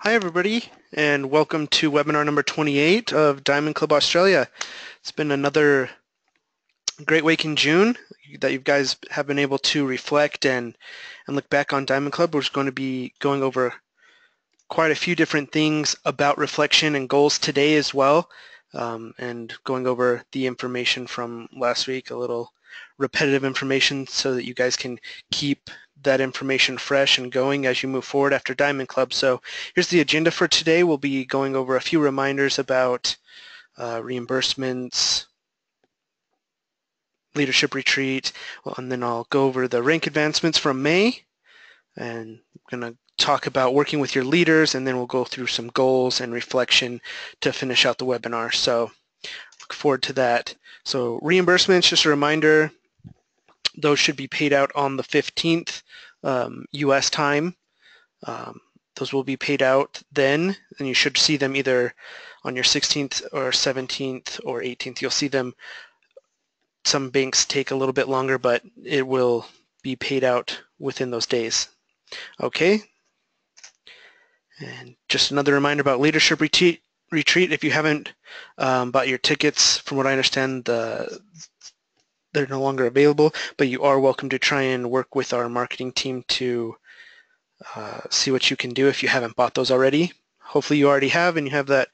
Hi everybody and welcome to webinar number 28 of Diamond Club Australia. It's been another great week in June that you guys have been able to reflect and, and look back on Diamond Club. We're going to be going over quite a few different things about reflection and goals today as well um, and going over the information from last week, a little repetitive information so that you guys can keep that information fresh and going as you move forward after Diamond Club. So here's the agenda for today. We'll be going over a few reminders about uh, reimbursements, leadership retreat, and then I'll go over the rank advancements from May, and I'm going to talk about working with your leaders, and then we'll go through some goals and reflection to finish out the webinar. So look forward to that. So reimbursements, just a reminder, those should be paid out on the 15th um, U.S. time. Um, those will be paid out then, and you should see them either on your 16th or 17th or 18th. You'll see them. Some banks take a little bit longer, but it will be paid out within those days. Okay. And just another reminder about leadership retreat. Retreat. If you haven't um, bought your tickets, from what I understand, the they're no longer available, but you are welcome to try and work with our marketing team to uh, see what you can do if you haven't bought those already. Hopefully you already have and you have that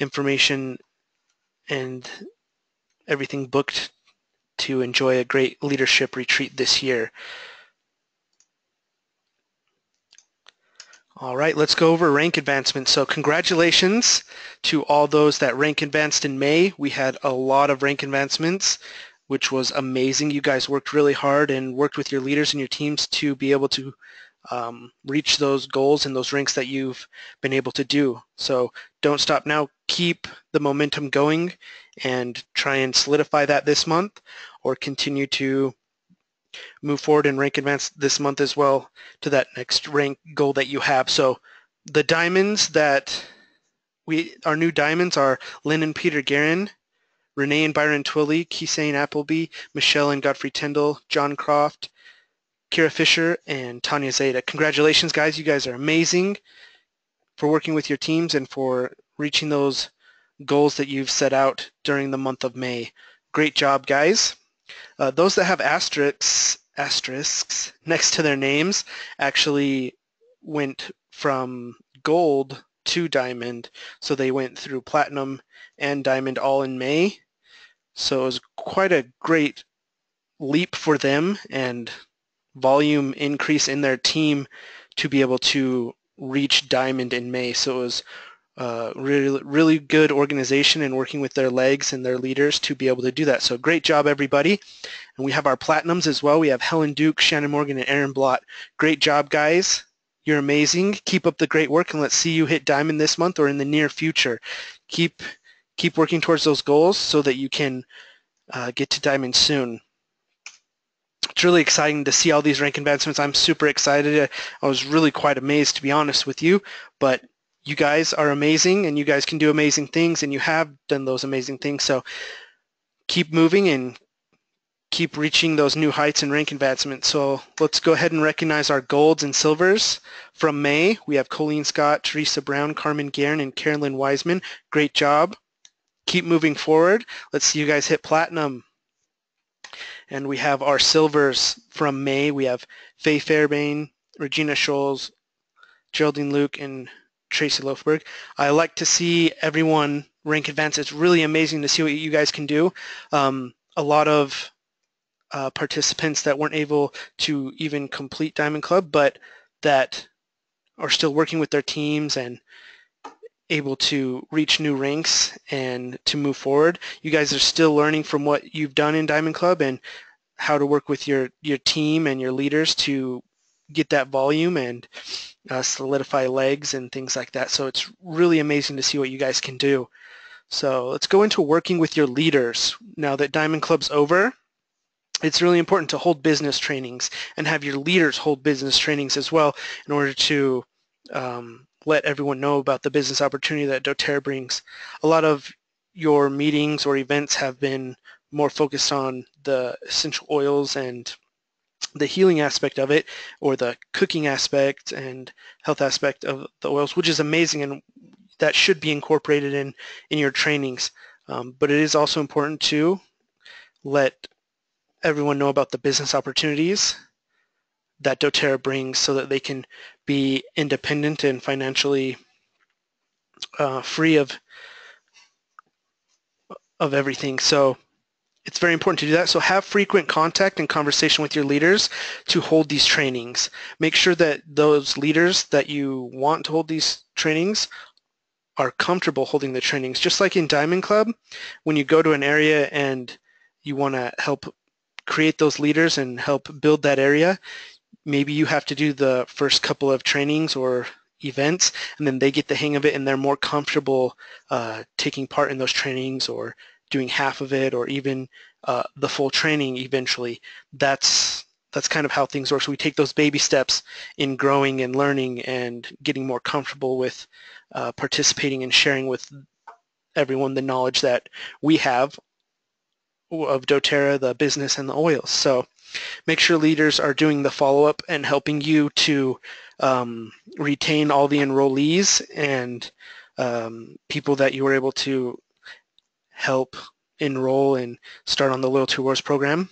information and everything booked to enjoy a great leadership retreat this year. All right, let's go over rank advancement. So congratulations to all those that rank advanced in May. We had a lot of rank advancements which was amazing. You guys worked really hard and worked with your leaders and your teams to be able to um, reach those goals and those ranks that you've been able to do. So don't stop now. Keep the momentum going and try and solidify that this month or continue to move forward and rank advance this month as well to that next rank goal that you have. So the diamonds that we, our new diamonds are Lynn and Peter Guerin, Renee and Byron Twilley, Keysane Appleby, Michelle and Godfrey Tyndall, John Croft, Kira Fisher, and Tanya Zeta. Congratulations, guys. You guys are amazing for working with your teams and for reaching those goals that you've set out during the month of May. Great job, guys. Uh, those that have asterisks, asterisks next to their names actually went from gold to diamond. So they went through platinum and diamond all in May. So it was quite a great leap for them and volume increase in their team to be able to reach diamond in May. So it was uh, really, really good organization and working with their legs and their leaders to be able to do that. So great job, everybody. And we have our platinums as well. We have Helen Duke, Shannon Morgan, and Aaron Blott. Great job, guys. You're amazing. Keep up the great work, and let's see you hit diamond this month or in the near future. Keep keep working towards those goals so that you can uh, get to diamond soon. It's really exciting to see all these rank advancements. I'm super excited. I was really quite amazed to be honest with you, but you guys are amazing and you guys can do amazing things and you have done those amazing things. So keep moving and keep reaching those new heights and rank advancements. So let's go ahead and recognize our golds and silvers from May. We have Colleen Scott, Teresa Brown, Carmen Guerin, and Carolyn Wiseman. Great job keep moving forward. Let's see you guys hit platinum. And we have our silvers from May. We have Faye Fairbairn, Regina Scholes, Geraldine Luke, and Tracy Lofberg. I like to see everyone rank advance. It's really amazing to see what you guys can do. Um, a lot of uh, participants that weren't able to even complete Diamond Club, but that are still working with their teams and able to reach new ranks and to move forward. You guys are still learning from what you've done in Diamond Club and how to work with your, your team and your leaders to get that volume and uh, solidify legs and things like that. So it's really amazing to see what you guys can do. So let's go into working with your leaders. Now that Diamond Club's over, it's really important to hold business trainings and have your leaders hold business trainings as well in order to um, let everyone know about the business opportunity that doTERRA brings. A lot of your meetings or events have been more focused on the essential oils and the healing aspect of it or the cooking aspect and health aspect of the oils, which is amazing and that should be incorporated in, in your trainings. Um, but it is also important to let everyone know about the business opportunities that doTERRA brings so that they can be independent and financially uh, free of of everything. So it's very important to do that. So have frequent contact and conversation with your leaders to hold these trainings. Make sure that those leaders that you want to hold these trainings are comfortable holding the trainings. Just like in Diamond Club, when you go to an area and you want to help create those leaders and help build that area, maybe you have to do the first couple of trainings or events and then they get the hang of it and they're more comfortable uh, taking part in those trainings or doing half of it or even uh, the full training eventually. That's that's kind of how things work. So we take those baby steps in growing and learning and getting more comfortable with uh, participating and sharing with everyone the knowledge that we have of doTERRA, the business, and the oils. So make sure leaders are doing the follow-up and helping you to um, retain all the enrollees and um, people that you were able to help enroll and start on the Loyalty Rewards program.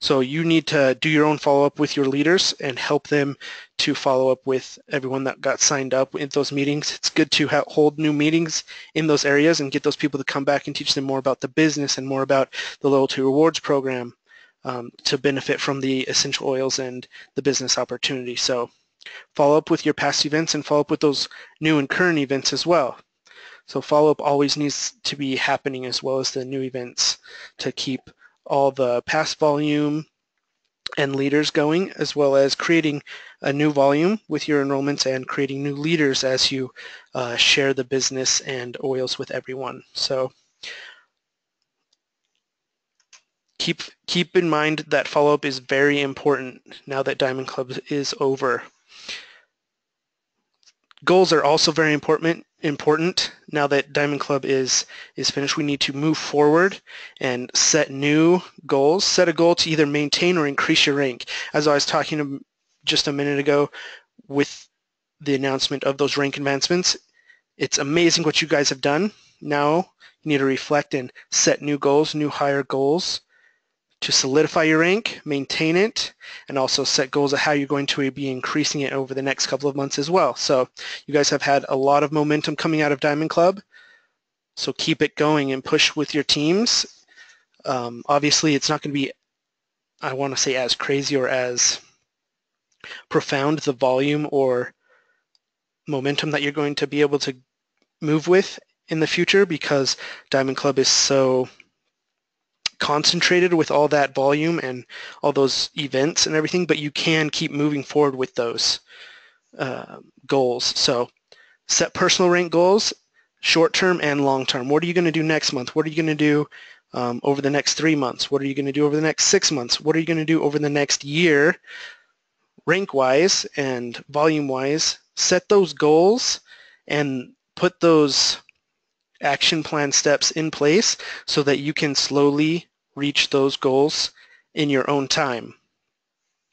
So you need to do your own follow-up with your leaders and help them to follow up with everyone that got signed up in those meetings. It's good to hold new meetings in those areas and get those people to come back and teach them more about the business and more about the Loyalty Rewards program um, to benefit from the essential oils and the business opportunity. So follow up with your past events and follow up with those new and current events as well. So follow-up always needs to be happening as well as the new events to keep all the past volume and leaders going, as well as creating a new volume with your enrollments and creating new leaders as you uh, share the business and oils with everyone. So keep keep in mind that follow-up is very important now that Diamond Club is over. Goals are also very important important now that Diamond Club is is finished. We need to move forward and set new goals. Set a goal to either maintain or increase your rank. As I was talking just a minute ago with the announcement of those rank advancements, it's amazing what you guys have done. Now you need to reflect and set new goals, new higher goals to solidify your rank, maintain it, and also set goals of how you're going to be increasing it over the next couple of months as well. So you guys have had a lot of momentum coming out of Diamond Club, so keep it going and push with your teams. Um, obviously, it's not going to be, I want to say, as crazy or as profound the volume or momentum that you're going to be able to move with in the future because Diamond Club is so concentrated with all that volume and all those events and everything, but you can keep moving forward with those uh, goals. So set personal rank goals, short term and long term. What are you going to do next month? What are you going to do um, over the next three months? What are you going to do over the next six months? What are you going to do over the next year? Rank wise and volume wise, set those goals and put those action plan steps in place so that you can slowly reach those goals in your own time.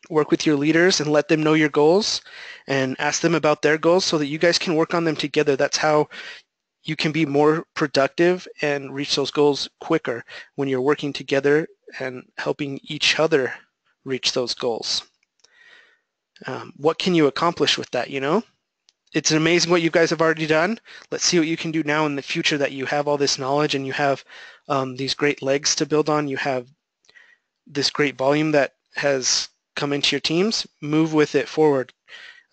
Work with your leaders and let them know your goals and ask them about their goals so that you guys can work on them together. That's how you can be more productive and reach those goals quicker when you're working together and helping each other reach those goals. Um, what can you accomplish with that, you know? It's amazing what you guys have already done. Let's see what you can do now in the future that you have all this knowledge and you have um, these great legs to build on. You have this great volume that has come into your teams. Move with it forward.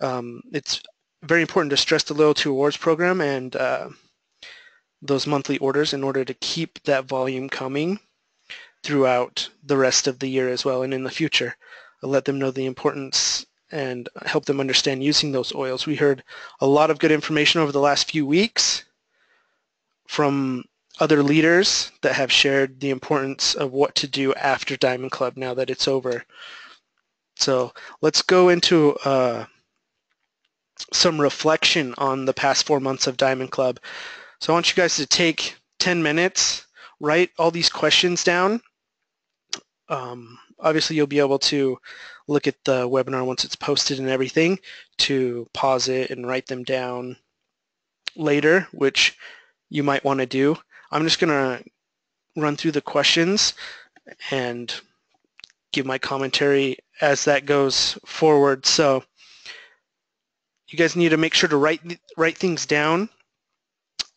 Um, it's very important to stress the Loyalty Rewards program and uh, those monthly orders in order to keep that volume coming throughout the rest of the year as well and in the future. I'll let them know the importance and help them understand using those oils. We heard a lot of good information over the last few weeks from other leaders that have shared the importance of what to do after Diamond Club now that it's over. So let's go into uh, some reflection on the past four months of Diamond Club. So I want you guys to take 10 minutes, write all these questions down Um, obviously, you'll be able to look at the webinar once it's posted and everything to pause it and write them down later, which you might want to do. I'm just going to run through the questions and give my commentary as that goes forward. So you guys need to make sure to write write things down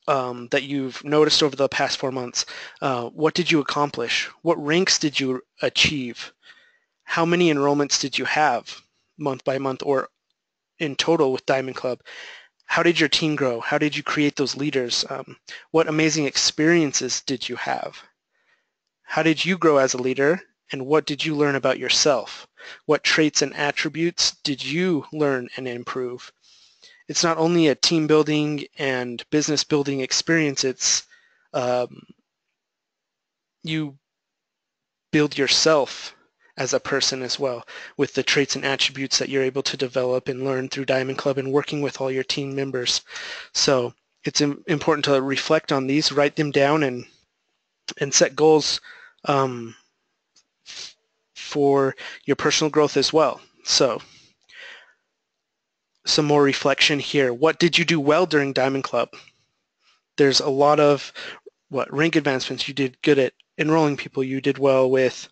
um, that you've noticed over the past four months. Uh, what did you accomplish? What ranks did you achieve? How many enrollments did you have month by month or in total with Diamond Club? How did your team grow? How did you create those leaders? Um, what amazing experiences did you have? How did you grow as a leader? And what did you learn about yourself? What traits and attributes did you learn and improve? It's not only a team building and business building experience, it's um, you build yourself as a person as well with the traits and attributes that you're able to develop and learn through Diamond Club and working with all your team members. So it's important to reflect on these, write them down, and and set goals um, for your personal growth as well. So some more reflection here. What did you do well during Diamond Club? There's a lot of what rank advancements you did good at enrolling people. You did well with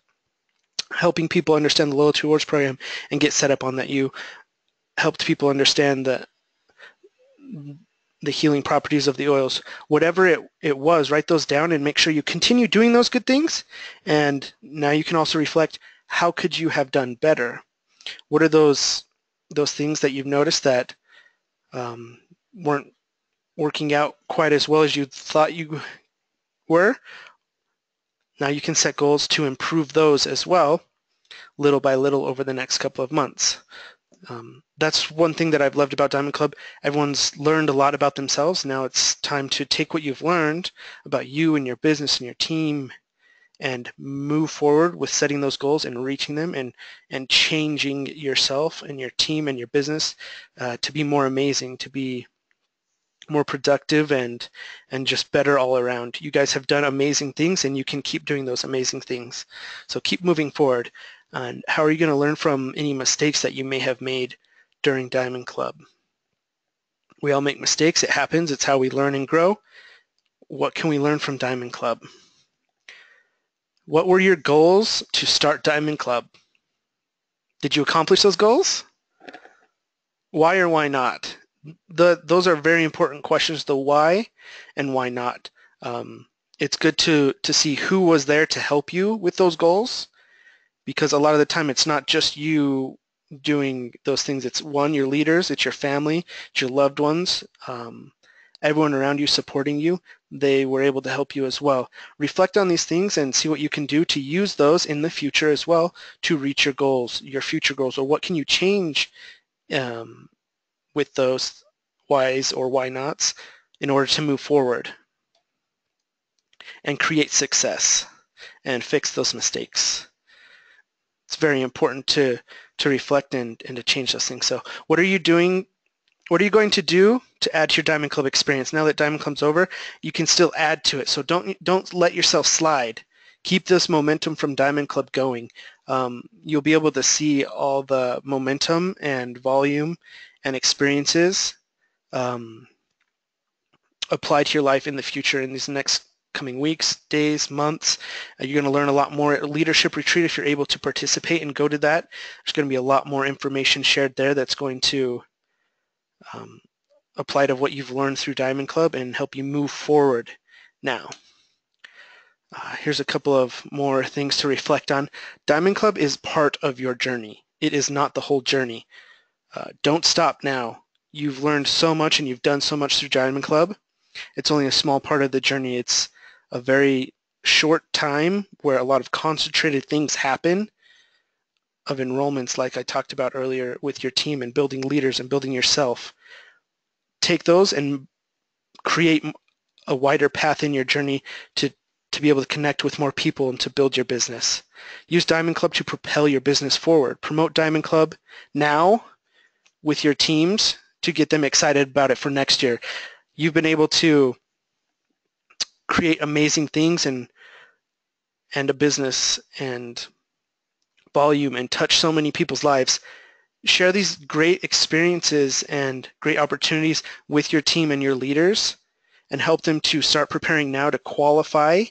helping people understand the loyalty rewards program and get set up on that. You helped people understand the the healing properties of the oils. Whatever it, it was, write those down and make sure you continue doing those good things. And now you can also reflect how could you have done better? What are those those things that you've noticed that um, weren't working out quite as well as you thought you were. Now you can set goals to improve those as well, little by little over the next couple of months. Um, that's one thing that I've loved about Diamond Club. Everyone's learned a lot about themselves. Now it's time to take what you've learned about you and your business and your team and move forward with setting those goals and reaching them and, and changing yourself and your team and your business uh, to be more amazing, to be more productive and and just better all around. You guys have done amazing things and you can keep doing those amazing things. So keep moving forward. And how are you going to learn from any mistakes that you may have made during Diamond Club? We all make mistakes. It happens. It's how we learn and grow. What can we learn from Diamond Club? What were your goals to start Diamond Club? Did you accomplish those goals? Why or why not? The, those are very important questions, the why and why not. Um, it's good to, to see who was there to help you with those goals because a lot of the time it's not just you doing those things. It's one, your leaders, it's your family, it's your loved ones, um, everyone around you supporting you, they were able to help you as well. Reflect on these things and see what you can do to use those in the future as well to reach your goals, your future goals, or what can you change um, with those whys or why nots in order to move forward and create success and fix those mistakes. It's very important to, to reflect and, and to change those things. So what are you doing what are you going to do to add to your Diamond Club experience? Now that Diamond Club's over, you can still add to it. So don't don't let yourself slide. Keep this momentum from Diamond Club going. Um, you'll be able to see all the momentum and volume and experiences um, apply to your life in the future in these next coming weeks, days, months. Uh, you're going to learn a lot more at Leadership Retreat if you're able to participate and go to that. There's going to be a lot more information shared there that's going to um, apply to what you've learned through Diamond Club and help you move forward now. Uh, here's a couple of more things to reflect on. Diamond Club is part of your journey. It is not the whole journey. Uh, don't stop now. You've learned so much and you've done so much through Diamond Club. It's only a small part of the journey. It's a very short time where a lot of concentrated things happen of enrollments like I talked about earlier with your team and building leaders and building yourself. Take those and create a wider path in your journey to, to be able to connect with more people and to build your business. Use Diamond Club to propel your business forward. Promote Diamond Club now with your teams to get them excited about it for next year. You've been able to create amazing things and and a business and volume and touch so many people's lives. Share these great experiences and great opportunities with your team and your leaders and help them to start preparing now to qualify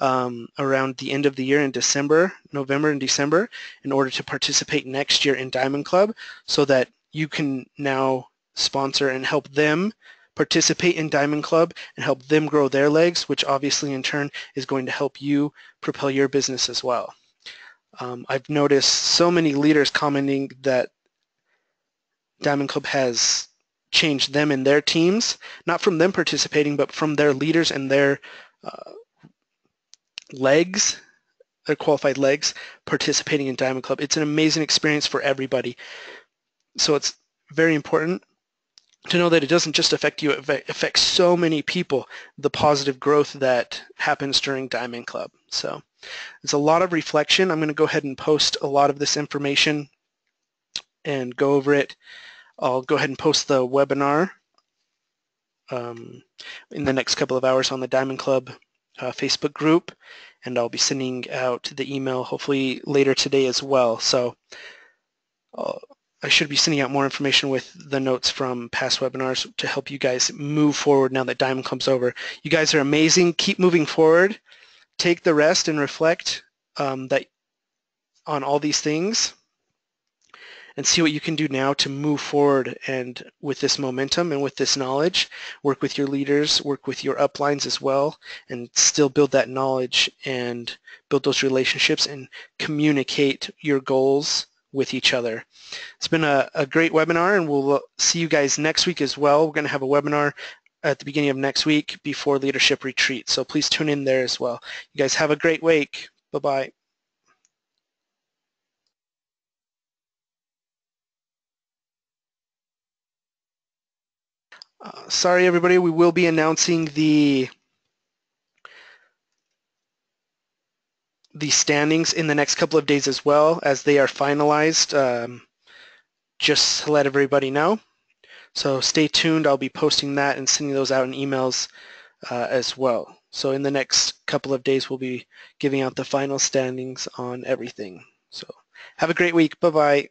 um, around the end of the year in December, November and December in order to participate next year in Diamond Club so that you can now sponsor and help them participate in Diamond Club and help them grow their legs, which obviously in turn is going to help you propel your business as well. Um, I've noticed so many leaders commenting that Diamond Club has changed them and their teams, not from them participating, but from their leaders and their uh, legs, their qualified legs, participating in Diamond Club. It's an amazing experience for everybody. So it's very important to know that it doesn't just affect you, it affects so many people, the positive growth that happens during Diamond Club. So it's a lot of reflection. I'm going to go ahead and post a lot of this information and go over it. I'll go ahead and post the webinar um, in the next couple of hours on the Diamond Club uh, Facebook group, and I'll be sending out the email hopefully later today as well. So uh, I should be sending out more information with the notes from past webinars to help you guys move forward now that Diamond Club's over. You guys are amazing. Keep moving forward. Take the rest and reflect um, that on all these things and see what you can do now to move forward and with this momentum and with this knowledge, work with your leaders, work with your uplines as well, and still build that knowledge and build those relationships and communicate your goals with each other. It's been a, a great webinar and we'll see you guys next week as well. We're going to have a webinar at the beginning of next week before Leadership Retreat. So please tune in there as well. You guys have a great week. Bye-bye. Uh, sorry, everybody. We will be announcing the the standings in the next couple of days as well as they are finalized, um, just to let everybody know. So stay tuned. I'll be posting that and sending those out in emails uh, as well. So in the next couple of days, we'll be giving out the final standings on everything. So have a great week. Bye-bye.